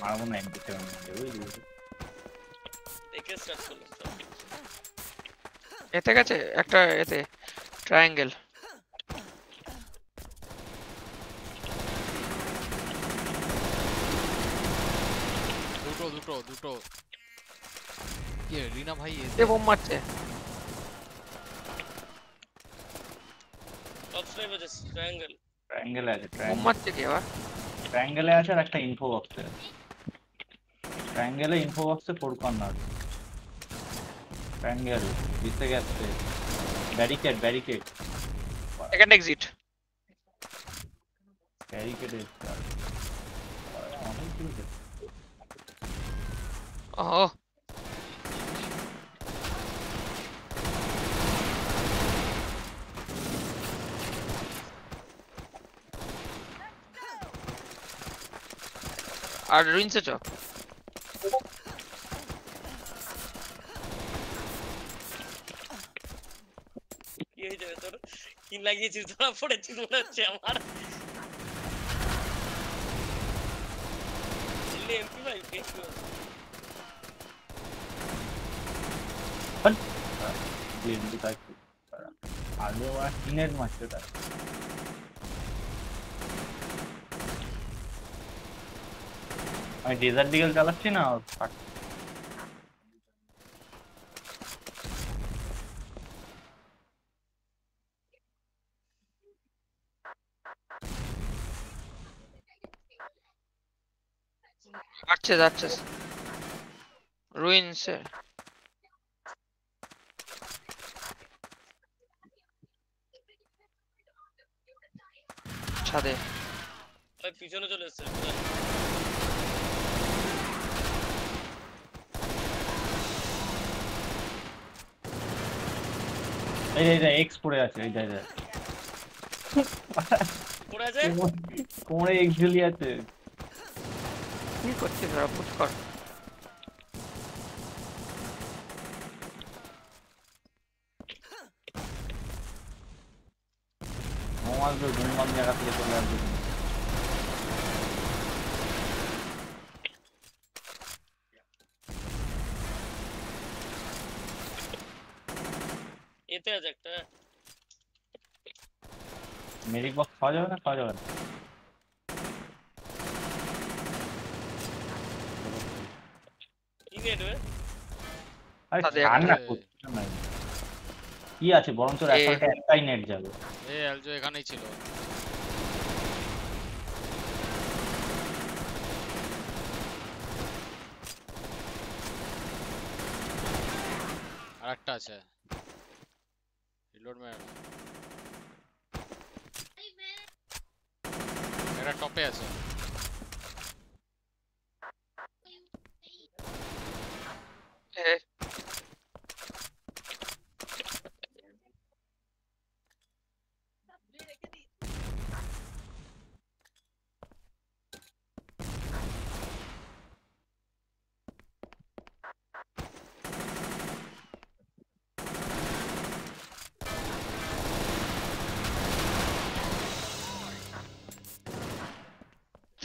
মারবো না MP seven বুঝলি দেখে স্টার্ট করলাম সব। এতে গেছে একটা এতে ট্রায়াঙ্গেল দুটো দুটো দুটো কি রে, রিনা ভাই এ- এ বোম মারছে টপ স্ট্রাইপ আছে ট্রায়াঙ্গেল ট্রায়াঙ্গেলে আছে বোম ট্রায়াঙ্গেল মারছে কি আবার ট্রায়াঙ্গেলে আছে আর একটা ইনফো বক্সে ট্রায়াঙ্গেলে ইনফো বক্সে ফোর কর্নার ট্রায়াঙ্গেল জিতে গেছে barricade barricade second exit barricade অনেক কিছু দেখছি। ও আর রুইন্সে চ কি হয়ে যাবে তোর কি লাগিয়েছিস ধরা পড়েছিস মনে হচ্ছে আমার এমপি ভাই বিএনপি তাই আগে ওরা টিনের মারছে তার আমি ডেজার্ট ডিগেল চালাচ্ছি না যাচ্ছে যাচ্ছে। রুইন্সে ছাদে। পিছনে চলে এসছে। এই যে, এক্স পড়ে আছে এই যে পড়ে আছে? কোমরে এক্স ঝুলি আছে? কি করছিস ওরা? পুশ কর। আমার তো ঘুম জায়গা থেকে চলে আসবে এতে আছে একটা মেরিক বক্স পাওয়া যাবে না? খাওয়া যাবে না। কি আছে? বরঞ্চ একটাই নেট যাবে। এ এলজো এখানেই ছিল। আর একটা আছে রিলোড Era qual peça?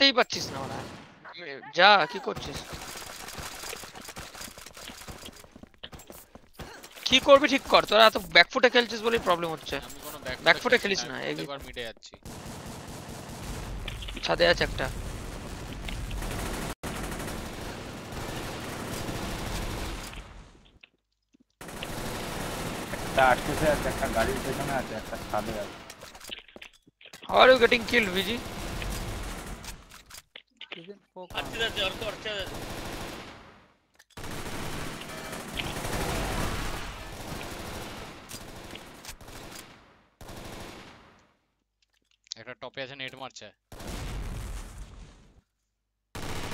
দেখতেই পাচ্ছিস না ওরা এ, যা কি করছিস? কি করবি ঠিক কর তোরা এত ব্যাকফুটে খেলছিস বলেই প্রবলেম হচ্ছে। আমি কোনো ব্যাক Back foot এ খেলিস না, একবার মিডে যাচ্ছি ছাদে আছে একটা। একটা আটকেছে আছে একটা গাড়ির পেছনে আছে একটা ছাদে আছে। How are you getting killed? আটকে যাচ্ছে অর্ক আটকে যাচ্ছে একটা টপে আছে নেট মারছে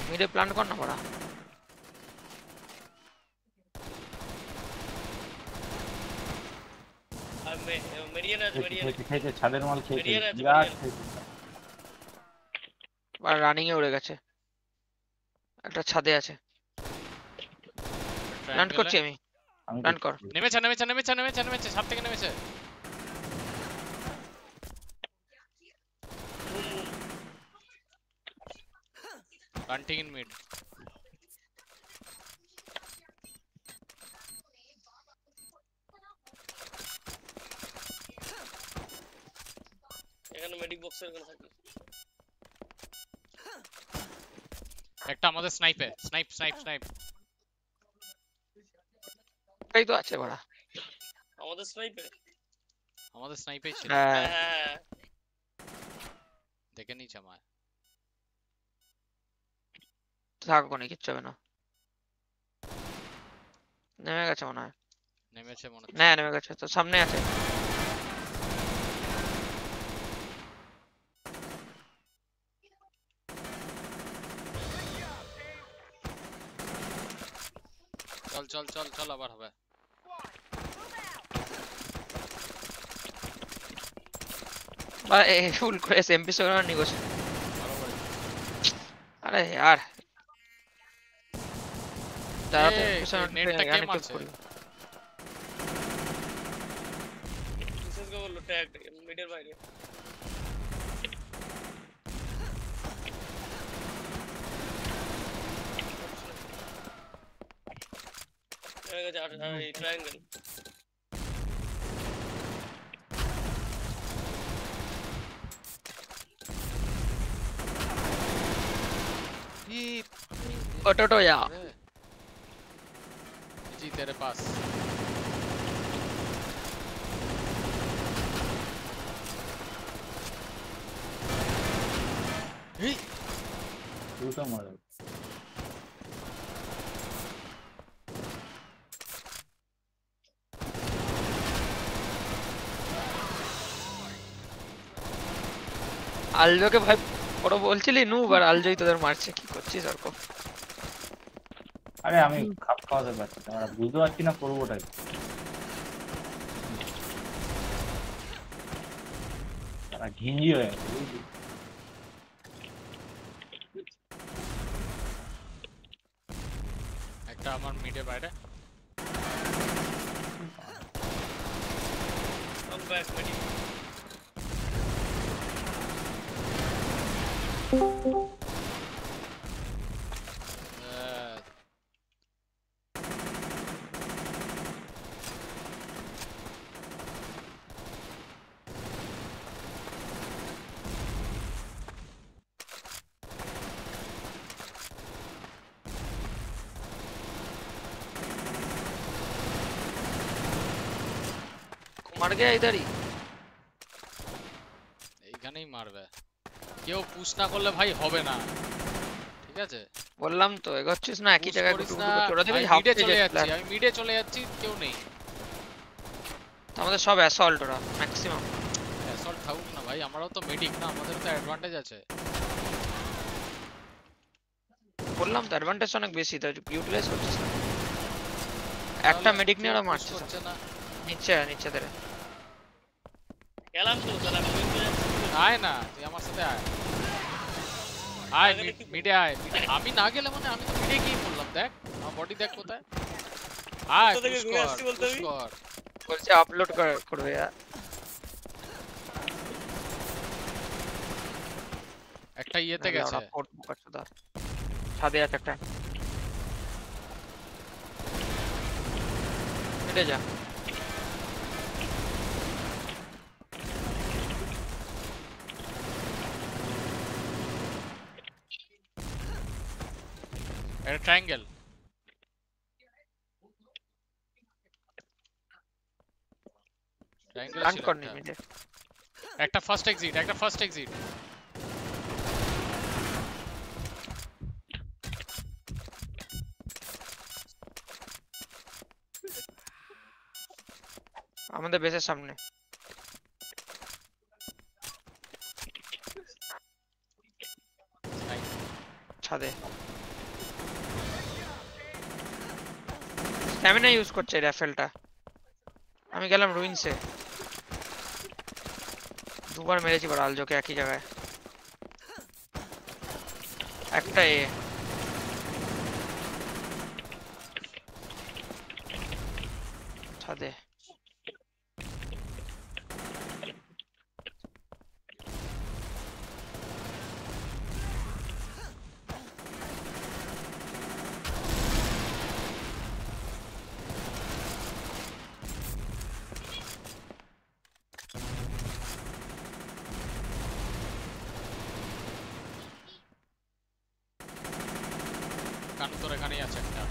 মিডে প্ল্যান কর না পড়া আর মেরিয়ান আছে মেরিয়ান খেয়েছে খেয়েছে ছাদের মাল খেয়েছে বিরাট খেয়েছে আর রানিং এ উড়ে গেছে একটা ছাদে আছে ল্যান্ড Triangle করছি। আমি আমি Land কর। নেমেছে নেমেছে নেমেছে নেমেছে নেমেছে সাপ থেকে নেমেছে Planting in mid. এখানে মেডিক বক্সের এখানে থাকি একটা আমাদের স্নাইপে স্নাইপ স্নাইপ স্নাইপ এটাই তো আছে বাড়া। আমাদের স্নাইপে আমাদের স্নাইপেই ছিল। হ্যাঁ। হ্যাঁ। হ্যাঁ হ্যাঁ। দেখে নিয়েছে আমায়। থাক কোনে কিচ্ছু হবে না। নেমে গেছে মনে হয়। নেমেছে মনে হচ্ছে না নেমে গেছে তো সামনে আছে। চল চল চল চল আবার হবে বা এ ফুল করে এমপি সেভেন নিয়ে গেছে ভালো করে আরে यार দাঁড়াতে এই, এমপি সেভেন নেটটা কে মারছে? বিশেষ করে বললো ট্যাগ মিডের বাইরে a triangle. या। जी तेरे पास। ही तू तो मारो। আলজোকে ভাই ওরা বলছিলি নু আর আলজোই তোদের মারছে কি করছিস আর আরে আমি খাপ খাওয়াতে পারছি আমরা বুঝতে পারছি না করবোটা কি। তারা ঘিঞ্জি হয়ে একটা আমার মিডে বাইরে। কাম मर गया इधर ही इधर नहीं मार रहा है কেউ পুশ না করলে ভাই হবে না। ঠিক আছে? বললাম তো এগোচ্ছিস না একই জায়গায় গুটু গুটু করে দিবি হাফ মিডে চলে যাচ্ছি আমি মিডে চলে যাচ্ছি কেউ নেই। আমাদের সব অ্যাসল্ট ওরা ম্যাক্সিমাম অ্যাসল্ট থাকুক না ভাই আমরাও তো মেডিক না আমাদের তো অ্যাডভান্টেজ আছে। বললাম তো অ্যাডভান্টেজ অনেক বেশি তো ইউটিলাইজ করছিস না। একটা মেডিক নিয়ে ওরা মারছে না। নিচে নিচে ধরে। গেলাম তো তাহলে। আয় না তুই আমার সাথে আয় আয় আগে দেখি- মিডে আয় mid- আমি না গেলে মানে আমি তো মিডে গিয়ে বললাম দেখ আমার বডি দেখ কোথায় আয় কোথা থেকে push ঘুরে কর, আসছি বলতে push আমি? কর। বলছে আপলোড করবে আর একটা ইয়েতে নাহলে গেছে ওরা port করছে তার। ছাদে আছে একটা হেঁটে যা ছিল কর একটা। একটা ফার্স্ট এক্সিট একটা ফার্স্ট এক্সিট আমাদের বেসের সামনে। ছাদে। স্ট্যামিনা ইউজ করছে র্যাফেলটা আমি গেলাম রুইন্সে দুবার মেরেছি বার আলজোকে একই জায়গায় একটা এ কানু তোর এখানেই আছে একটা।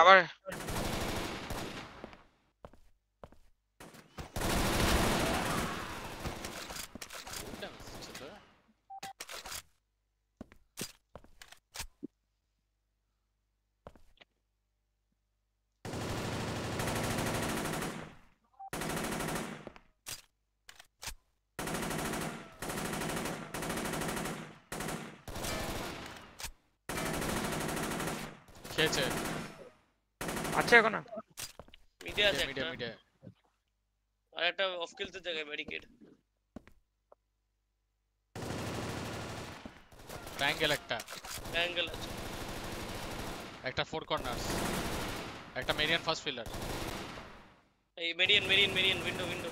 আবার আছে এখন মিডে আছে মিডে একটা মিডে আর একটা অফ কিলতে জায়গায় ব্যারিকেড ট্রায়াঙ্গেল একটা অ্যাঙ্গেল আছে একটা ফোর কর্নার্স একটা মেরিয়ান ফার্স্ট ফিল্ডার এই মেরিয়ান মেরিয়ান মেরিয়ান উইন্ডো উইন্ডো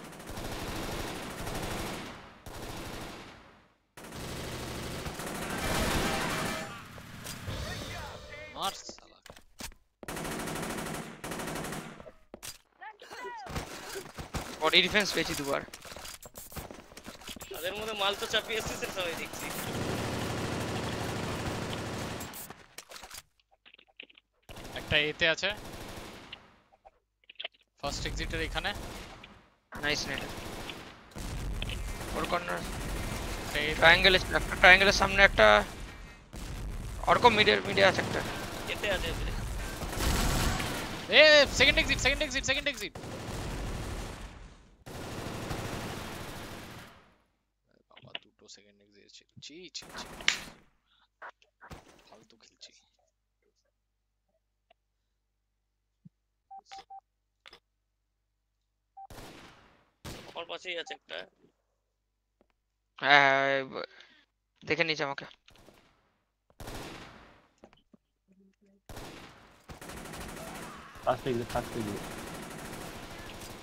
বডি ডিফেন্স পেয়েছি দুবার। তাদের মধ্যে মাল তো চাপিয়ে এসেছে সবাই দেখছি। একটা এতে আছে। ফার্স্ট এক্সিটের এখানে। Nice net four corner triangle একটা ট্রায়াঙ্গেলের সামনে একটা। অর্ক মিডে মিডে আছে একটা। এতে আছে এতে। এ second exit second exit second exit বাবা দুটো সেকেন্ড এক্সিট ছিল ছি ছি ছি ফালতু খেলছি আমার পাশেই আছে একটা। হ্যাঁ হ্যাঁ, দেখে নিয়েছে আমাকে।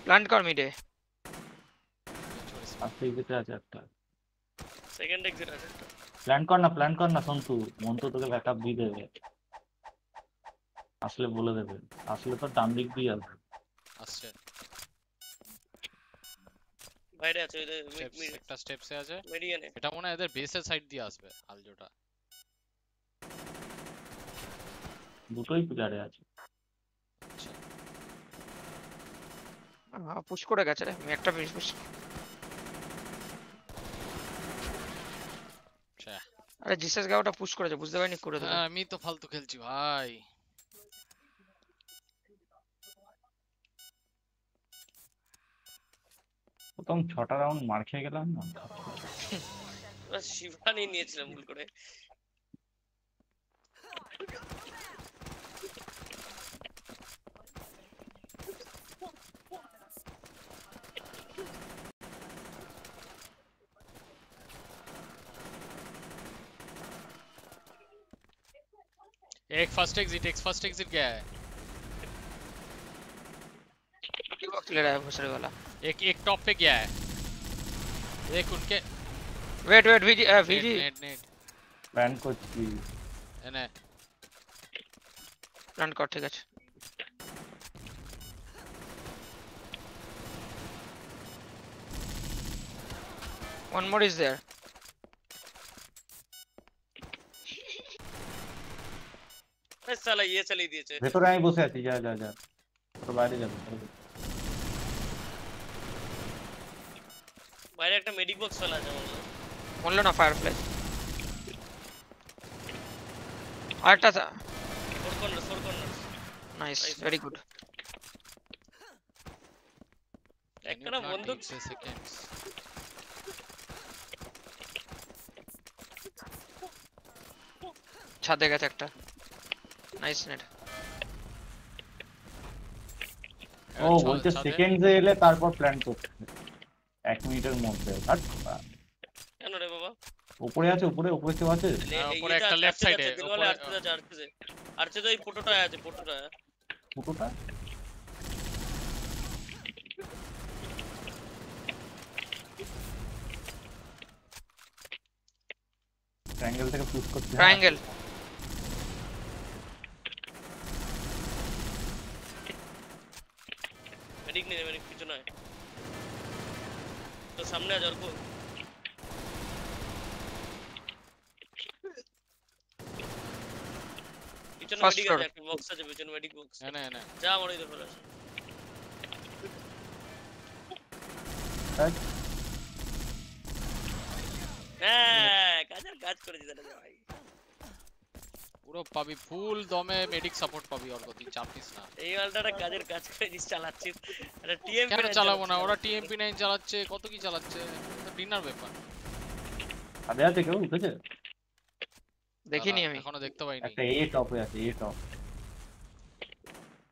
প্ল্যান্ট কর মিডে আছে একটা। সেকেন্ড এক্সিট আছে একটা। প্ল্যান কর না প্ল্যান কর না সন্তু। মন্তু তোকে ব্যাকআপ দিয়ে দেবে। আসলে বলে দেবে। আসলে তো ডান দিক দিয়ে আসবে। বাইরে আছে ওই একটা স্টেপসে আছে। মেরিয়ানে এটা মনে হয় এদের বেসের সাইড দিয়ে আসবে আলজোটা। দুটোই পিলারে আছে। পুশ করে গেছে রে আমি একটা পুশ আরে জিসাস গাওটা পুশ করেছে বুঝতে পারিনি করে দেবে। হ্যাঁ, আমি তো ফালতু খেলছি ভাই। প্রথম ছটা রাউন্ড মার খেয়ে গেলাম না শিবানি নিয়েছিলাম ভুল করে एक फर्स्ट एग्जिट एक फर्स्ट एग्जिट गया है क्लियर है भोसड़ी वाला एक एक टॉप पे गया है? देख उनके वेट वेट वीजी आ, वीजी नेट नेट बैन को की ना? रन कर ठीक है। वन मोर इज़ देयर बस साला ये चली दिए चल। देखो रहा है बस तो ऐसी जा जा जा। तो बाहर ही जा। तो বাইরে একটা মেডিক বক্স ফেলা আছে আমার বলল না ফায়ারফ্লাই আরেকটা four corner four corner nice very good একটা বন্দুক সেকেন্ডস ছাদে গেছে একটা। নাইস নেট ও বলতে সেকেন্ডে এলে তারপর প্ল্যান করতে। এক মিনিটের মধ্যে আর কেন রে বাবা? উপরে আছে উপরে উপরে কেউ আছে? উপরে একটা যাচ্ছে, দিলওয়ালে উপরে- যাচ্ছে, আর্চে যাচ্ছে। তো এই ফটোটা আছে ফটোটা ফুটোটা ট্রায়াঙ্গেল থেকে পুশ করতে ট্রায়াঙ্গেল মেডিক নেই মেডিক কিছু নয় তো সামনে আছে অর্ক পিছনে First মেডিক floor. আছে একটা বক্স আছে পিছনে মেডিক বক্স এনে এনে যা আমার ওই ফেলে ধ্যাৎ, হ্যাঁ কাজের কাজ করেছি দাদা ভাই পুরো পাবি ফুল দমে মেডিক সাপোর্ট পাবি অল্প তুই চাপিস না এই মালটা কাজের কাজ করেছিস চালাচ্ছিস একটা টিএমপি কেন চালাবো না ওরা টিএমপি নাইন চালাচ্ছে কত কি চালাচ্ছে ডিনার ব্যাপার ছাদে আছে কেউ উঠেছে দেখিনি দাঁড়া, আমি এখনো দেখতে পাইনি একটা এ টপে আছে এ top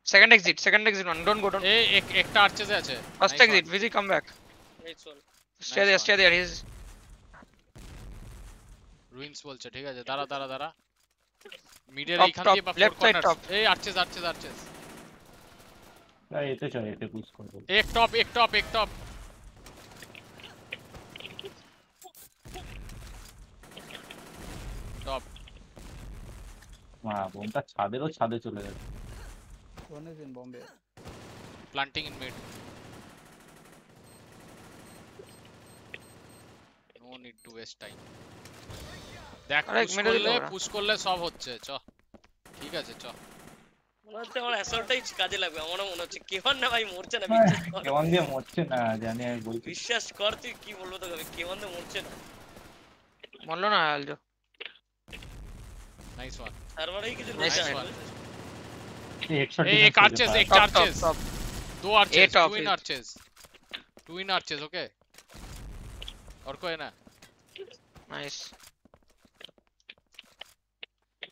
second exit second exit one don't go don't এই এক- একটা আর্চেসে আছে ফার্স্ট Nice এক্সিট one. ভিজি কাম ব্যাক এই চল stay Nice there one. Stay there his ruins বলছে ঠিক আছে দাঁড়া দাঁড়া দাঁড়া মিডের এইখান দিয়ে বা side কর্নার top. এই আর্চেস আর্চেস আর্চেস এতে চল এতে পুশ করব এক টপ এক টপ এক টপ টপ মা বোনটা ছাদেরও ছাদে চলে গেছে One is in Bombay. Planting in mid no need to waste time দেখ আরে, পুশ মেরে দিল করলে ওরা। পুশ করলে সব হচ্ছে চ ঠিক আছে চ মনে হচ্ছে আমার অ্যাসল্টটাই কাজে লাগবে আমারও মনে হচ্ছে কেমন না ভাই মরছে না হ্যাঁ, বিশ্বাস কর কেমন দিয়ে মরছে না জানি আমি বলছি বিশ্বাস কর তুই কি বলবো তোকে আমি কেমন না মরছে না মরলো না আলজো নাইস ওয়ান সার্ভারেই কিছু Nice লোক one. আছে হেডশট এই এক আর্চেস এক টপ টপ আর্চেস টপ दो arches top two in is- arches two in arches okay और कोई ना নাইস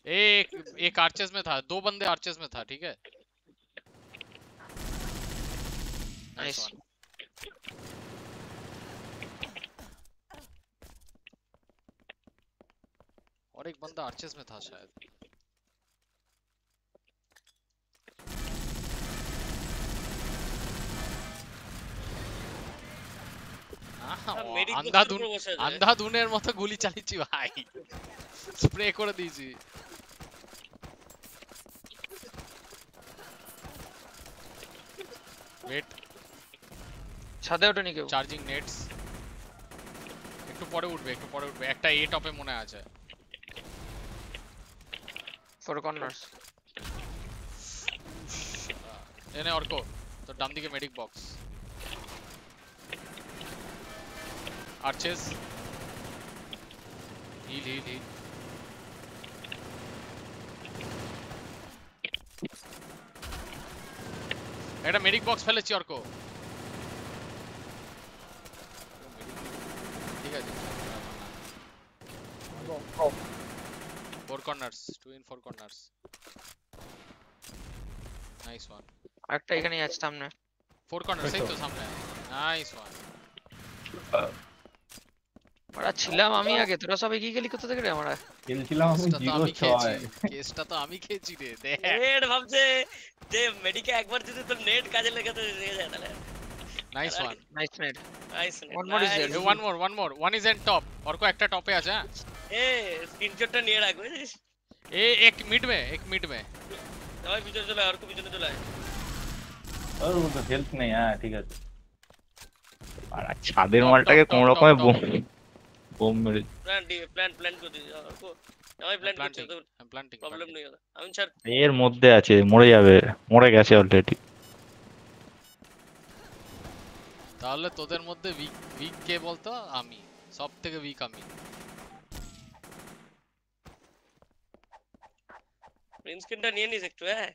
एक एक आर्चेस में था दो बंदे आर्चेस में था ठीक है নাইস Nice one. और एक बंदा आर्चेस में था शायद আহা, আর ও medic box এর আন্ধাধুন উপর বসে আছে। আন্ধাধুনের মতো গুলি চালিয়েছি ভাই স্প্রে করে দিয়েছি ওয়েট ছাদে ওঠেনি কেউ চার্জিং নেটস একটু পরে উঠবে একটু পরে উঠবে একটা এ টপে মনে আছে ফোর কর্নার্স এনে অর্ক তো ডান দিকে medic box arches hill hill hill একটা মেডিক বক্স ফেলেছি অর্ক ঠিক আছে four corners two in four corners nice one একটা এখানেই আছে সামনে ফোর কর্নার সেই তো সামনে নাইস ওয়ান ওরা ছিলাম আমি আগে তোরা সবাই কি গেলি কোথা থেকে রে আমরা খেলছিলাম আমি কেসটা তো জিরো আমি খেয়েছি ছয় কেসটা তো আমি খেয়েছি রে দেখ নেট ভাবছে যে মেডিকে একবার যদি তোর নেট কাজে লেগে তো দিয়ে যায় তাহলে nice one nice net nice One more is there. One more one more one is an top और को একটা টপে আছে হ্যাঁ এ স্ক্রিনশটটা নিয়ে রাখ বুঝছিস ए एक मिड में एक मिड में সবাই পিছনে চলে আয়, আর পিছনে চলে আয়। ওর তো হেল্প নেই হ্যাঁ ঠিক আছে আর ছাদের টপ, মালটাকে টপ, কোন টপ, রকমের টপ, বোম বোম মেরে প্ল্যান প্ল্যান প্ল্যান করে দিই আর কো আমি প্ল্যান করছি প্ল্যান্টিং তো আমি প্ল্যান্টিং প্রবলেম নেই ওদের। আমি ছাড় এর মধ্যে আছে মরে যাবে মরে গেছে অলরেডি তাহলে তোদের মধ্যে উইক উইক কে বলতো আমি সব থেকে উইক আমি প্রিন্ট স্ক্রিনটা নিয়ে নিস একটু হ্যাঁ